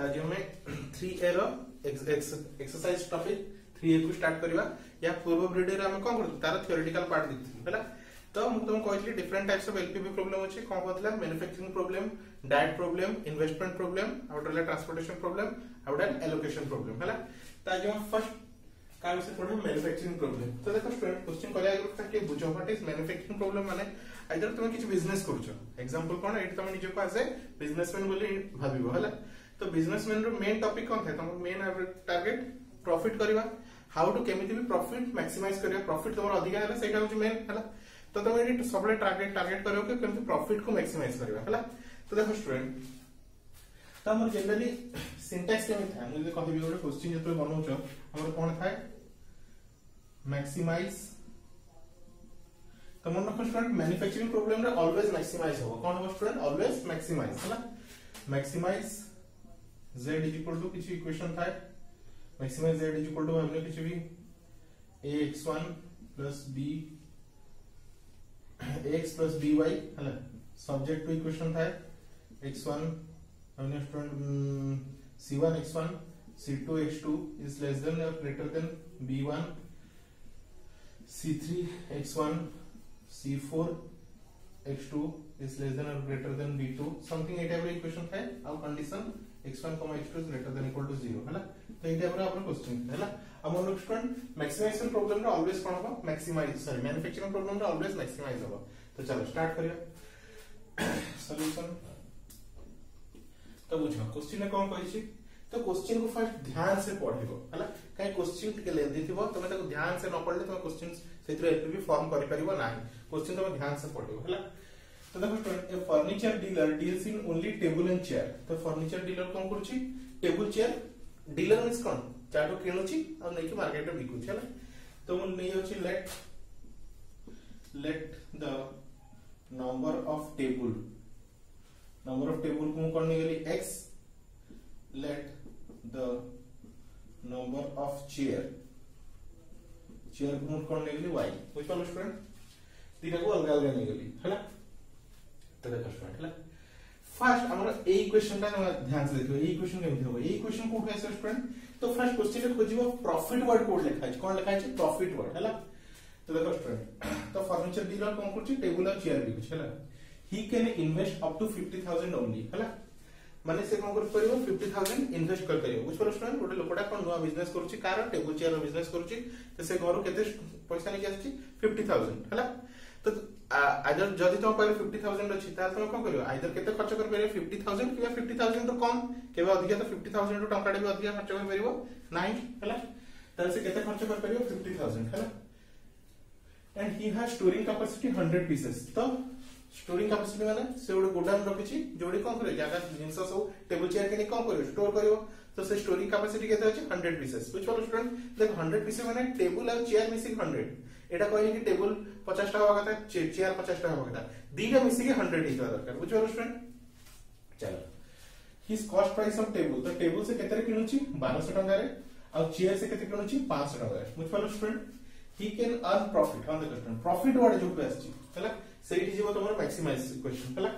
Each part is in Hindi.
आज हमें 3A ର एक्सरसाइज टॉपिक 3A को स्टार्ट करबा या पूर्व वीडियो रे हम कोन करथि तार थ्योरेटिकल पार्ट हैला तो मु तुम कहली different types of LPP problem अछि कोन कहथला manufacturing problem diet problem investment problem आउटरले transportation problem आउटरले एलोकेशन प्रॉब्लम आज हम फ़र्स्ट का विषय पढ़े मैन्युफैक्चरिंग प्रॉब्लम तो देखो स्टूडेंट क्वेश्चन करे आगे बुझो व्हाट इज़ मैन्युफैक्चरिंग प्रॉब्लम माने आइदर तुम किछ बिज़नेस करछो एग्जांपल कोन एटी तुम निजे को एज ए बिजनेसमैन भाबिबो हैला तो बिजनेसमैन रो मेन टॉपिक कोन थे मेन टारगेट प्रॉफिट करबा हाउ टू भी प्रॉफिट मैक्सिमाइज करबा प्रॉफिट तुम अधिका होची मेन तो तुम एटी सबले टारगेट टारगेट कि केमिति प्रॉफिट को मैक्सिमाइज तो देखो स्टूडेंट तो हमर जनरली सिंटैक्स था कहबी गोटे क्वेश्चन बनाउछो हमर कोन थाए मैक्सिमाइज तो मन रखो स्टूडेंट मैन्युफैक्चरिंग प्रॉब्लम रे ऑलवेज मैक्सिमाइज हो कौन हो स्टूडेंट ऑलवेज मैक्सिमाइज है जेड इज़ इक्वल टू किसी इक्वेशन था। Maximum Z is equal to हमने किसी भी a x one plus b x plus b y है ना? सब्जेक्ट टू इक्वेशन था। एक्स वन हमने student c one x one c two x two is less than या greater than b one c three x one c four x two is less than और greater than b two something ये टाइप इक्वेशन था। अब condition x1 comma x2 is greater than equal to zero, है ना? तो एटा हमरा अपन क्वेश्चन है ना? अब हम लोग स्टूडेंट मैक्सिमाइजेशन प्रॉब्लम का ऑलवेज कोन होगा? मैक्सिमाइज सॉरी मैन्युफैक्चरिंग प्रॉब्लम का ऑलवेज मैक्सिमाइज होगा। तो चलो स्टार्ट करिए। सॉल्यूशन तो बुझो क्वेश्चन है कौन कहि छी तो क्वेश्चन को फ़र्स्ट ध्यान से पढ़िबो हैला काहे क्वेश्चन के लेंदी थिबो तमे तको ध्यान से न पढ़ले तमे क्वेश्चन सेतिर एपी फॉर्म करि परिबो नाही। क्वेश्चन तमे ध्यान से पढ़िबो हैला तो देखो student a furniture dealer deals in only table and chair तो फर्नीचर डीलर कोन करूची टेबल चेयर डीलर मींस कोन चाटो किनुची और नै कि मार्केट में बिकुची हला तो मन नै होची let let the number of table number of table. को मैं करने के लिए x, let the number of chair. Chair को मैं करने के लिए y তাহলে দশমিক হলো ফার্স্ট আমরা এই কোশ্চেনটা আমরা ধ্যান দিয়ে দেখব এই কোশ্চেন কেমন হবে এই কোশ্চেন কোথায় আছে স্টুডেন্ট তো ফার্স্ট কোশ্চেনটা খোঁজিব প্রফিট ওয়ার্ড কোড লেখা আছে। কোন লেখা আছে? প্রফিট ওয়ার্ড হলো তো দেখো স্টুডেন্ট তো ফার্নিচার ডিলার কোন করছে টেবিল আর চেয়ার বিকুছ হলো he can invest up to 50000 only হলো মানে সে কোন করতে পারিব 50000 ইনভেস্ট করতে পারিব। বুঝ পারছ স্টুডেন্ট গোটে লোকটা কোন নয়া বিজনেস করছে কার টেবিল চেয়ার বিজনেস করছে, তো সে ঘর কেতে পয়সা নিয়ে আসছে 50000 হলো তো आइदर जदि तुम कह फिफ्टी थाउज़ेंड अच्छी तुम कौन कर आइदर के खर्च कर पारे फिफ्टी थाउज़ेंड कि फिफ्टी कम के अधिक तो फिफ्टी थाउज़ेंड रू टाटा अधिक खर्च कर पारे ना है खर्च कर पारे fifty thousand and he has story capacity hundred pieces तो स्टोरी कैपासीटी मैंने से गोटे गोडाउन रखी जो कौन कर जगह जिन सब टेबुल चेयर कि कौन कर स्टोर कर तो से स्टोरी कैपासीटी के हंड्रेड पीसेस बुझ स्टूडेंट देख हंड्रेड पीसेस मैंने टेबुल चेयर मिसिक हंड्रेड এটা কইলে কি টেবিল 50 টাকা হওয়ার কথা চেয়ার 50 টাকা হওয়ার কথা দুইটা মিশিয়ে 100 হইতো দরকার বুঝছো স্টুডেন্ট চলো his cost price of table তো টেবিল সে কেতরে কিনুছি 1200 টাকা রে আর চেয়ার সে কেতরে কিনুছি 500 টাকা রে বুঝছো student he can earn profit on the student profit word যোটা আসছে হলা সেইটি যাব তোমার ম্যাক্সিমাইজ কোশ্চেন হলা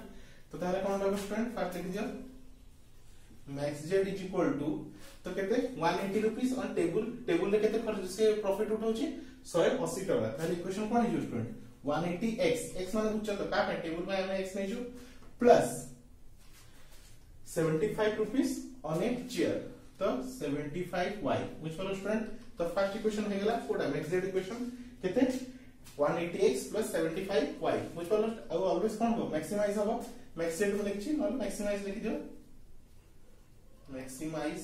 তো তাহলে কোন হবে স্টুডেন্ট ফার্স্ট লিখি যাও max z is equal to तो कहते 180 रुपीस ऑन टेबल टेबल रे कहते खर्च से प्रॉफिट उठाउची 180 ટકા પહેલી ઇક્વેશન કોની જો સ્ટુડન્ટ 180x x માં ઉચ્ચલ તો કાપે ટેબલ માં અમે x ને જો plus 75 rupees on a chair તો 75y which one સ્ટુડન્ટ तो फ़र्स्ट इक्वेशन हो गेला कोडा नेक्स्ट जेड इक्वेशन कितने? 180x 75y व्हिच वाला आई ऑलवेज कौन हो मैक्सिमाइज हो मैक्स जेड में लिखची नॉन मैक्सिमाइज लिख दियो। Maximize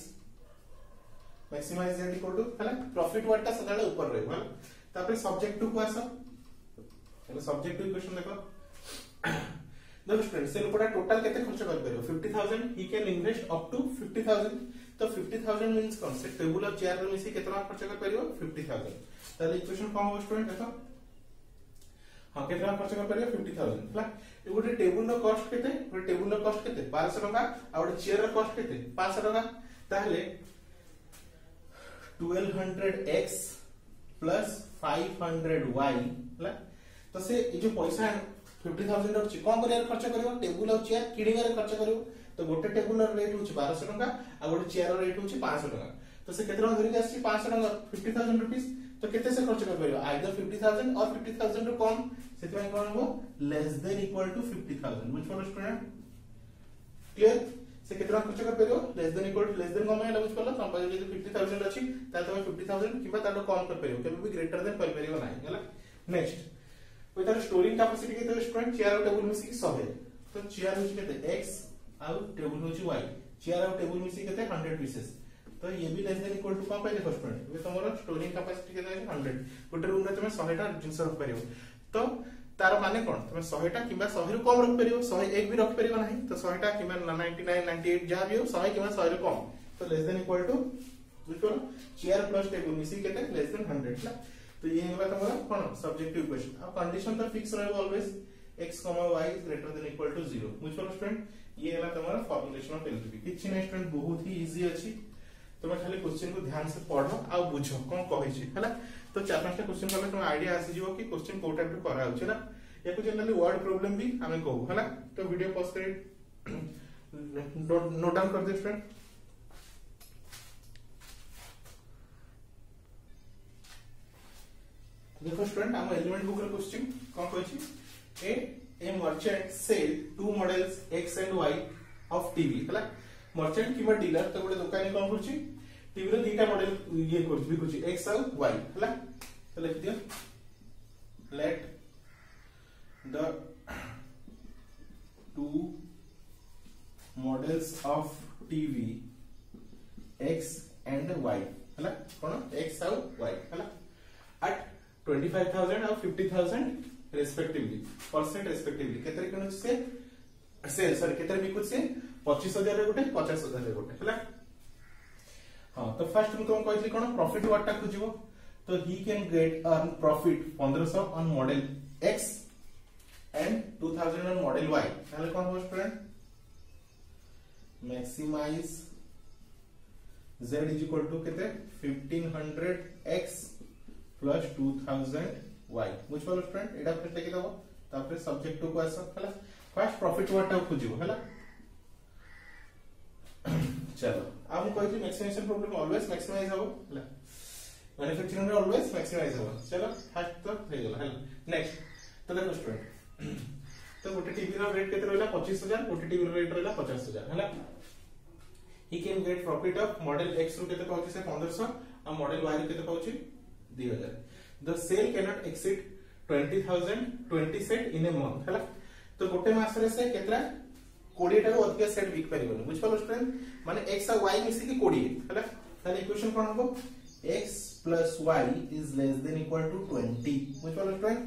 maxima is equal to হলা প্রফিট ওয়ার্ডটা সদালে উপর রহিব হলা তারপরে সাবজেক্ট টু কো আস তাহলে সাবজেক্ট টু ইকুয়েশন দেখো দেখো স্টুডেন্ট সে লোকটা টোটাল কেতে খরচ করি পারিব 50000 he can invest up to 50000 তো 50000 মিন্স কোন সে টেবুল আর চেয়ার রে মিশি কেতনা খরচ করি পারিব 50000 তাহলে ইকুয়েশন কম হবে স্টুডেন্ট দেখো हाँ के खर्च कर पारे 50000 हला ए गोटे टेबल रो कॉस्ट केते गोटे टेबल रो कॉस्ट केते 1200 टका आ गोटे चेयर रो कॉस्ट केते 500 टका ताहले twelve hundred x plus five hundred y ହେଲା ତ ସେ ଏଇ ଯୋଉ ପଇସା ଫିଫ୍ଟି ଥାଉଜେଣ୍ଡ ଅଛି କଣ କରିବାରେ ଖର୍ଚ୍ଚ କରିବ ଟେବୁଲ ଆଉ ଚେୟାର କିଣିବାରେ ଖର୍ଚ୍ଚ କରିବ ତ ଗୋଟେ ଟେବୁଲ ରେଟ୍ ହଉଛି ବାରଶହ ଟଙ୍କା ଆଉ ଗୋଟେ ଚେୟାର ରେଟ୍ ହଉଛି ପାଞ୍ଚଶହ ଟଙ୍କା ତ ସେ କେତେ ଟଙ୍କା ଧରିକି ଆସିଛି ପାଞ୍ଚଶହ ଟଙ୍କା ଫିଫ୍ଟି ଥାଉଜେଣ୍ଡ ରୁପିଜ ତ କେତେ ସେ ଖର୍ଚ୍ଚ କରିପାରିବ either fifty thousand or fifty thousand ରୁ କମ ସେଥିପାଇଁ କଣ ହବ less than equal to fifty thousand ବୁଝିପାରିଲ ଷ୍ଟୁଡେଣ୍ଟ କ୍ଲିୟର ସେ କେତେ ଟଙ୍କା ଖର୍ଚ୍ଚ କରିପାରିବ less than equal to less than କଣ ପାଇଁ ହେଲା ବୁଝିପାରିଲ ତମ ପାଖରେ ଯଦି ଫିଫ୍ଟି ଥାଉଜେଣ୍ଡ ଅଛି ତାହେଲେ ତମେ ଫିଫ୍ଟି ଥାଉଜେଣ୍ଡ କିମ୍ବା ତାଠୁ କମ୍ କରିପାରିବ କେବେ ବି ଗ୍ରେଟର ଦେନ୍ କରିପାରିବ ନାହିଁ ହେଲା ନେକ୍ସଟ ওই তার স্টোরিং ক্যাপাসিটি কেতে স্টুডেন্ট চেয়ার আর টেবিল মিশিকি 100 তো চেয়ার হচ্ছে কেতে x আর টেবিল হচ্ছে y চেয়ার আর টেবিল মিশিকি কেতে 100 পিसेस তো ये भी लेस देन इक्वल टू कम पाइले स्टूडेंट ये तुम्हारा स्टोरिंग कैपेसिटी केते 100 गोटे रूम रे तुम 100 टा जिंस रख परियो तो तार माने कोन तमे 100 टा किबा 100 रु कम रख परियो 101 भी रख परियो नहीं तो 100 टा किबा 99 98 जहां भी हो 100 किबा 100 रु कम तो लेस देन इक्वल टू बुझो चेयर प्लस टेबल मिसी केते लेस देन 100 ला तो ये होला तमरो कोन सब्जेक्टिव इक्वेशन अब कंडीशन तो फिक्स रहबो always x y is greater than equal to 0 बुझो स्टूडेंट ये होला तमरो फॉर्मुलेशन ऑफ एलजीबी किछि नै स्टूडेंट बहुत ही इजी अछि তুমি খালি কোশ্চেন কু ধ্যান সে পড় আর বুঝ কোন কহিছি হলা তো तो चार पांचटा क्वेश्चन कले तुम आइडिया आसीजिव कि क्वेश्चन कोटा टाइप करा होछ ना याकू जनरली वर्ड प्रॉब्लम भी हमें कहू हला तो वीडियो पॉज कर नोट डाउन कर दे स्टूडेंट देखो स्टूडेंट हम एलिमेंट बुक रे क्वेश्चन कौन कहछि a a merchant sell two models x and y of TV हला मर्चेंट किबा डीलर तो गोटे दुकानी कौन करछि टीवी दीटा मॉडल ये लिखुच एक्स और वाई है तो लिख दियो। Let the two models of TV x and y है कौन एक्स और वाई है एट ट्वेंटी फाइव थाउज़ेंड और fifty thousand respectively percent respectively कितने किणुचे से? सेल सॉरी कुछ से? पचीस हज़ार गोटे, पचास हज़ार गोटे, है ହଁ ତ ଫାର୍ଷ୍ଟ ମୁଁ ତମକୁ କହିଥିଲି କ'ଣ ପ୍ରଫିଟ୍ ୱାର୍ଡଟା ଖୋଜିବ ତ he can get earn profit ପନ୍ଦରଶହ on model x and two thousand on model y ତାହେଲେ କ'ଣ ହବ student maximize z is equal to कितने 1500x plus 2000y बुझ पालो स्टूडेंट एटा फिर लेके दबो तापर सब्जेक्ट टू को आसा हला फ़र्स्ट प्रॉफिट वर्ड टा खोजियो हला চলো ଆଉ ମୁଁ କହିଥିଲି ମ୍ୟାକ୍ସିମାଇଜେସନ ପ୍ରୋବ୍ଲେମ ଅଲୱେଜ ମ୍ୟାକ୍ସିମାଇଜ ହବ ହେଲା ম্যানুফ্যাকচারিং ରେ ଅଲୱେଜ ମ୍ୟାକ୍ସିମାଇଜ ହବ ଚଲୋ ଫାଷ୍ଟ ତ ହେଇଗଲା ହେଲା ନେକ୍ସଟ ତ ଦେଖ ଷ୍ଟୁଡେଣ୍ଟ ତ ଗୋଟେ ଟିଭି ର ରେଟ୍ କେତେ ରହିଲା 25000 ଗୋଟେ ଟିଭି ର ରେଟ୍ ରହିଲା 50000 ହେଲା he can get profit of model X ରୁ କେତେ ପାଉଛି ସେ 1500 ଆଉ model Y ରୁ କେତେ ପାଉଛି 2000 the sale cannot exceed 20000 20 set in a month ହେଲା ତ ଗୋଟେ ମାସରେ ସେ କେତେଟା কোড়িয়েটাকে অধিক সেট বিক পারিবনি বুঝিপাল স্টুডেন্ট মানে এক্স আর ওয়াই মিশিকি কোড়িয়ে হল তাহলে ইকুয়েশন কোন হবো x plus y is less than equal to 20 বুঝিপাল student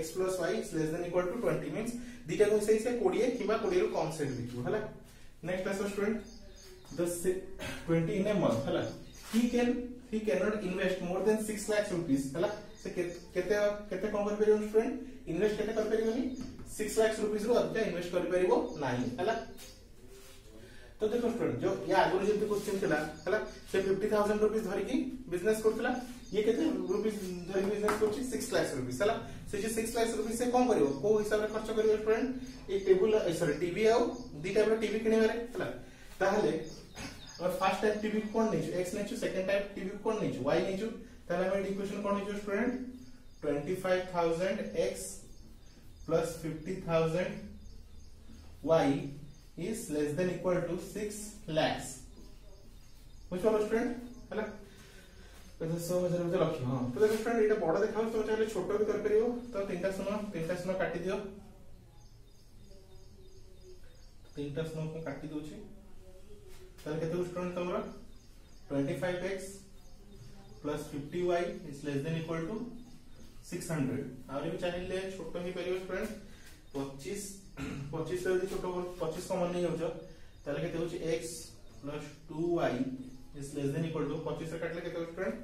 x plus y is less than equal to 20 means দুইটা কই সাইছে 20 কিবা 20 রু কম সেট বিকিব হল নেক্সট আসো student the 20 in a month হল he can he cannot invest more than 6 lakhs rupees হল সে কেতে কেতে কোন করি পারিবনি স্টুডেন্ট ইনভেস্ট কেতে করি পারিবনি ಸಿಕ್ಸ್ ಲ್ಯಾಕ್ಸ್ ರುಪೀಸ್ ಅಧಿಕ ಇನ್ವೆಸ್ಟ್ କରିପାରିବ ନାହିଁ ହେଲା ତ ଦେଖ ଷ୍ଟୁଡେଣ୍ଟ ଯୋଉ ୟା ଆଗରୁ ଯେମିତି କୋଶ୍ଚିନ୍ ଥିଲା ହେଲା ସେ ଫିଫ୍ଟି ଥାଉଜେଣ୍ଡ ରୁପିସ୍ ଧରିକି ବିଜନେସ୍ କରୁଥିଲା ଇଏ କେତେ ରୁପିସ୍ ଧରିକି ବିଜନେସ୍ କରୁଛି ସିକ୍ସ ଲାକ୍ସ ରୁପିସ୍ ହେଲା ସେ ଯୋଉ ସିକ୍ସ ଲାକ୍ସ ରୁପିସ୍ ସେ କଣ କରିବ କୋଉ ହିସାବରେ ଖର୍ଚ୍ଚ କରିବ ଷ୍ଟୁଡେଣ୍ଟ ଏଇ ଟେବୁଲ ସରି ଟିଭି ଆଉ ଦି ଟାଇପ୍ର ଟିଭି କିଣିବାରେ ହେଲା ତାହେଲେ ଆମେ ଫାର୍ଷ୍ଟ ଟାଇପ୍ ଟିଭି କଣ ନେଇଛୁ ଏକ୍ସ ନେଇଛୁ ସେକେଣ୍ଡ ଟାଇପ୍ ଟିଭି କଣ ନେଇଛୁ ୱାଇ ନେଇଛୁ ତାହେଲେ ଆମେ ଇକ୍ୱେସନ୍ କଣ ନେଇଛୁ student twenty five thousand x plus 50,000 y is less than equal to 6 lakhs. বুঝছ আমার স্টুডেন্ট হ্যাঁ তো সো হাজার মধ্যে লক্ষ হ্যাঁ তো দেখো স্টুডেন্ট এটা বড় দেখাও তো চাইলে ছোট বি করতে তো তিনটা শূন্য তিনটা শূন্য কাটি দিও তিনটা শূন্য কো কাটি দউছি তাহলে কত স্টুডেন্ট তোমরা 25x plus 50y is less than equal to 600 channel ले ही परिवेश फ्रेंड 25 पचीस से यदि छोटो नहीं होचो तले केते होची x 2y less than equal to 25 काटले केते फ्रेंड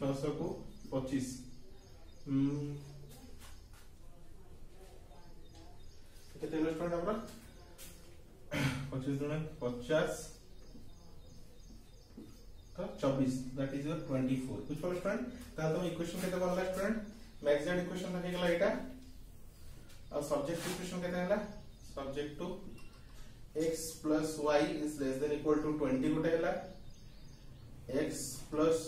600 को 25 हम तो 24 दैट इज योर 24 कुछ पर स्टूडेंट ताले तुम इक्वेशन केते बनला स्टूडेंट मैक्सिमम इक्वेशन था गेला एटा और सब्जेक्ट इक्वेशन केते हला subject to x plus y is less than equal to 20 गोटे ହେଲା x plus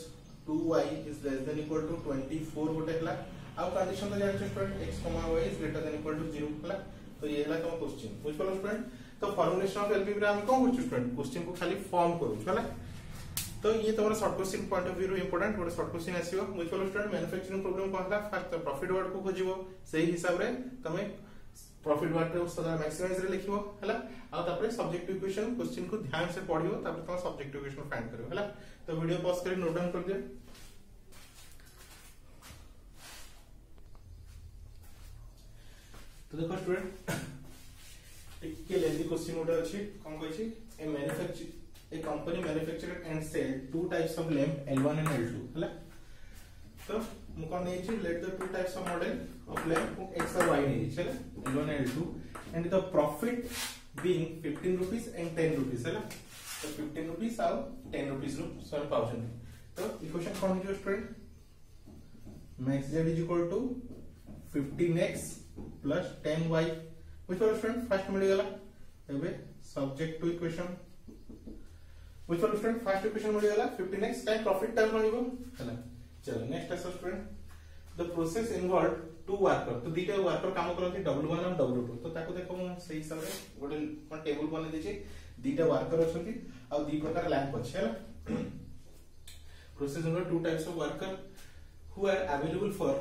2y is less than equal to 24 गोटे ହେଲା ଆଉ कंडीशन तो जानछो student x, y is greater than equal to 0 ହେଲା तो ये ହେଲା तम क्वेश्चन बुझ पालो स्टूडेंट तो फॉर्मुलेशन ऑफ एलपीबी रे हम कोन करछु स्टूडेंट क्वेश्चन को खाली फॉर्म करू होला तो ये तुम्हारा short question point of view important गोटे शॉर्ट क्वेश्चन बुझ पालो स्टूडेंट मैन्युफैक्चरिंग प्रॉब्लम कहला फास्ट प्रॉफिट वर्ड को खोजिबो सही हिसाब रे तमे प्रॉफिट वर्ड रे सदा मैक्सिमाइज रे लिखिबो हला आ तापर सब्जेक्टिव इक्वेशन क्वेश्चन को ध्यान से पढ़ियो तापर तुम सब्जेक्टिव इक्वेशन फाइंड करियो हला तो वीडियो पॉज करी नोट डाउन कर दियो तो देखो स्टूडेंट टिके लेंदी क्वेश्चन गोटे अछि कोन कहै छी a manufacture a company manufacture and sell two types of lamp L1 and L2 हला तो मु कोन नै छी let the two types of model of lamp x और y छी हला L1 and L2 and the profit being 15 rupees and 10 rupees हला तो 15 rupees और 10 rupees रो सर पाउछन तो इक्वेशन कोन हो student max z is equal to 15x plus 10y which was student first मिल गला एबे subject to equation which was student first equation मिल गला 15x टाइम प्रॉफिट टर्म रहइबो हला चलो। Next us student the process involve two worker तो दीटा वर्कर काम करନ୍ତି W1 और W2 तो ताको देखो मु सही हिसाब रे गोटे कोन टेबल बने देछि दीटा वर्कर अछंती आ दी प्रकार लैंप अछि हला process involve two types of worker who are available for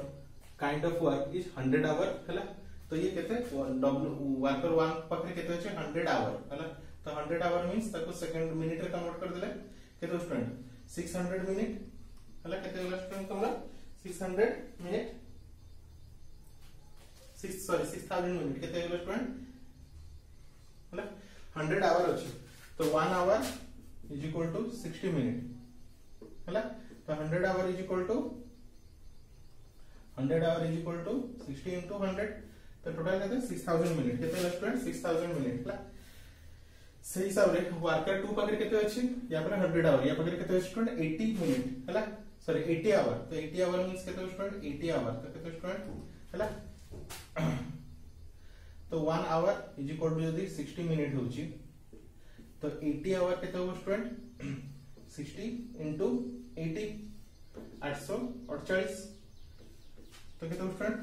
kind of work is 100 hour हला तो ये केते वर्कर 1 पाखरे केते अछि 100 आवर हला तो 100 आवर मींस ताको सेकंड मिनिट रे कन्वर्ट कर देले। केते स्टूडेंट 600 मिनिट हला केते होला? स्टूडेंट तमरा 600 मिनिट 6 सॉरी 6000 मिनिट केते होला स्टूडेंट हला 100 आवर अछि तो 1 hour is equal to 60 minute हला तो 100 hour is equal to 100 hour is equal to 60 into 100 तो टोटल केते 6000 मिनिट केते होला स्टूडेंट 6000 मिनिट सही हिसाब रे वर्कर 2 पाखरे केते अछि या पर 100 आवर या पाखरे केते अछि स्टूडेंट 80 मिनिट हला सॉरी 80 आवर तो 80 आवर मींस केते स्टूडेंट 80 आवर तो केते स्टूडेंट हला तो 1 आवर इज़ इक्वल टू यदि 60 मिनिट होछि तो 80 आवर केते हो स्टूडेंट 60 into 80 848 तो केते स्टूडेंट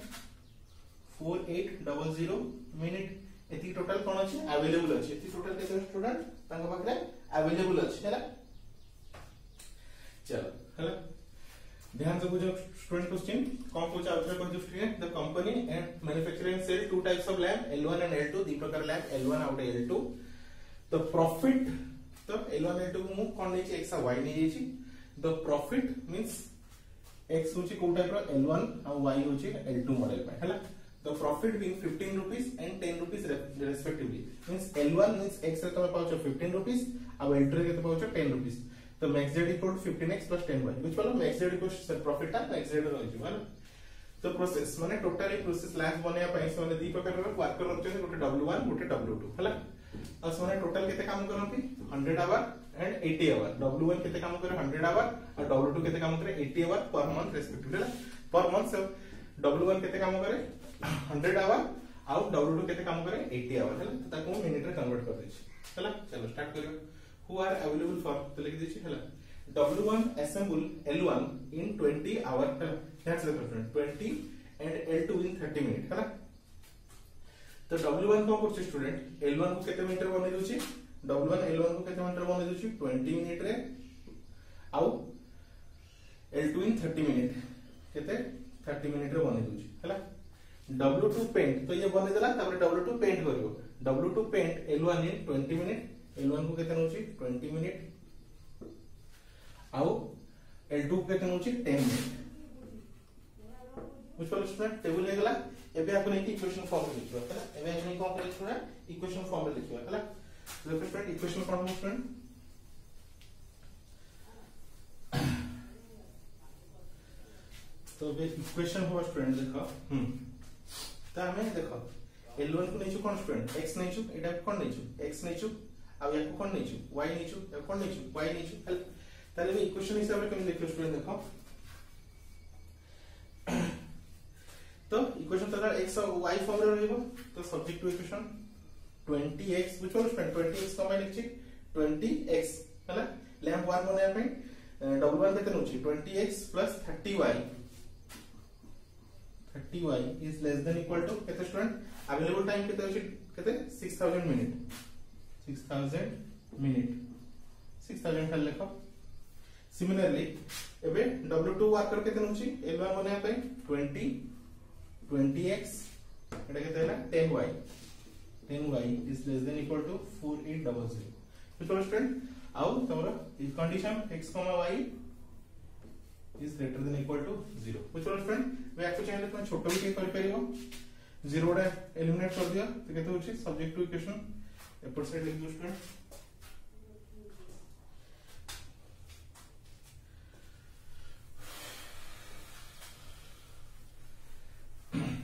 4800 मिनिट एति टोटल कोन अछि अवेलेबल अछि एति टोटल केते स्टूडेंट तांग पाखरे अवेलेबल अछि हैला चलो हैला ध्यान से बुझो स्टूडेंट क्वेश्चन कौन पूछा आउटर कह दो student the company and manufacturing sell two types of lamp L1 and L2 दी प्रकार लैंप L1 out L2 the profit तो L1 L2 को मु कोन छी x y नै छी द प्रॉफिट मींस x होची को टाइप रो L1 और y होची L2 मॉडल पे हैला the profit being 15 rupees and 10 rupees respectively means L1 means x रे तमे पाउछ 15 रुपीस और L2 रे केते पाउछ 10 रुपीस तो max z equal to 15x plus 10y which बोलो max z equal to profit ता मैक्स जेड रहि हैला तो प्रोसेस माने टोटली प्रोसेस लैब बनेया पई से माने दी प्रकार रो वर्कर रखछन गोटे W1 गोटे W2 हैला और से माने टोटल केते काम करंती 100 आवर एंड 80 आवर W1 केते काम करे 100 आवर और W2 केते काम करे 80 our per month respectively per month से W1 केते काम करे 100 आवर आउ W2 केते काम करे 80 आवर हैला तो ताको मिनिट रे कन्वर्ट कर दै छी हैला चलो स्टार्ट करियो who are available for? तो लिख दीजिए हैला W1 assemble L1 in 20 hour हैला ध्यान से देखो 20 and L2 in 30 मिनट हैला तो W1 को करछ स्टूडेंट L1 को केते मिनिट रे बनै दोछि W1 L1 को केते मिनिट रे बनै दोछि 20 मिनिट रे आउ L2 in 30 मिनिट केते 30 मिनिट रे बनै दोछि हैला W2 पेंट तो ये बनै देला तापर W2 पेंट करियो। W2 paint L1 in 20 minute L1 को केते नउछि 20 मिनिट आउ L2 को केते नउछि 10 मिनिट बुझिपाल स्टूडेंट टेबल हे गेला। एबे आपण एक इक्वेशन फॉर्म में लिखिबा हैला एबे हम कोन करे स्टूडेंट इक्वेशन फॉर्म में लिखिबा हैला देखो स्टूडेंट इक्वेशन फॉर्म में स्टूडेंट तो बे इक्वेशन हो स्टूडेंट देखो। हम ତାହା ଆମେ ଦେଖ l1 କୁ ନେଇଛୁ କନଷ୍ଟାଣ୍ଟ ଏକ୍ସ ନେଇଛୁ ଏଟା କଣ ନେଇଛୁ ଏକ୍ସ ନେଇଛୁ ଆଉ ୟାକୁ କଣ ନେଇଛୁ ୱାଇ ନେଇଛୁ ୟାକୁ କଣ ନେଇଛୁ ୱାଇ ନେଇଛୁ ତାହେଲେ ବି ଇକ୍ୱେସନ ହିସାବରେ କେମିତି ଲେଖିଲୁ ଷ୍ଟୁଡେଣ୍ଟ ଦେଖ ତ ଇକ୍ୱେସନ ତାର ଏକ୍ସ ଆଉ y ଫର୍ମ ରହିବ ତ subject to equation x which one student 20x କମାଇ ଲେଖିଛି 20x ହେଲା ଲ୍ୟାମ୍ପ ୱାନ୍ ବନାଇବା ପାଇଁ ୱାନ୍ କେତେ ନେଉଛି 20x 30y thirty y is less than equal to कहते स्टूडेंट अवेलेबल टाइम कहते हैं? कहते six thousand minute six thousand minute six thousand खाली लेख। सिमिलरली एबे डब्ल्यू टू वार्कर कहते नउछि एल वाई बने पे 20 20x এটা कहते हैं 10y 10y is less than equal to 4800 तो स्टूडेंट आउ तमरा if condition x, y is greater than equal to 0 ବୁଝି ପାରୁଛ फ्रेंड ଏବେ ୟାକୁ ଚାହିଁଲେ ତମେ ଛୋଟ ବି କରି ପାରିବ 0 ଟା ଏଲିମିନେଟ୍ କରି ଦିଅ ତ କେତେ ହଉଛି ସବଜେକ୍ଟ ଟୁ ଇକ୍ୱେସନ ଏପଟ ସାଇଡ୍ ଲେଖି ଦିଅ स्टूडेंट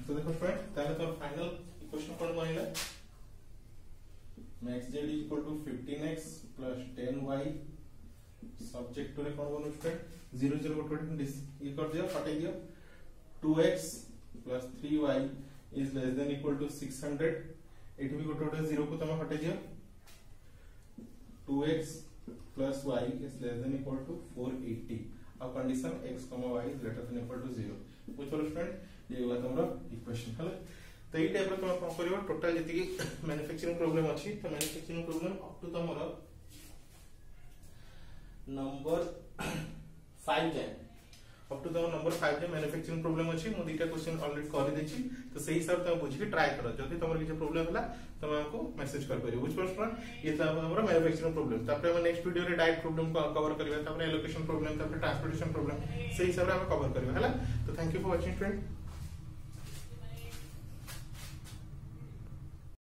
তো দেখো फ्रेंड তাহলে তোর ফাইনাল ইকুয়েশন কোন বনিলা max z equal to 15x plus 10y subject to রে কোন 0 0 गोटे गोटे ये कर दियो हटाई दियो 2x plus 3y is less than equal to 600 एठी भी गोटे गोटे 0 को तमे हटाई दियो। 2x plus y is less than equal to 480 और condition x, y is greater than equal to 0 बुझलो स्टूडेंट ये गला तमरो इक्वेशन हला तो ये टाइप रो तुम कोन करियो टोटल जति की मैन्युफैक्चरिंग प्रॉब्लम अछि तो मैन्युफैक्चरिंग प्रॉब्लम अप टू तमरो नंबर 5 जाए अप टू तमरो नंबर 5 जाए मैन्युफैक्चरिंग प्रॉब्लम अछि मु दुटा क्वेश्चन ऑलरेडी कर देछि तो सही हिसाब तम बुझी के ट्राई करो प्रॉब्लम तम हमको मैसेज कर परियो बुझ ये हमरो मैन्युफैक्चरिंग प्रॉब्लम नेक्स्ट रे diet problem cover allocation problem transportation problem से हिसाब से थैंक यू फॉर वाचिंग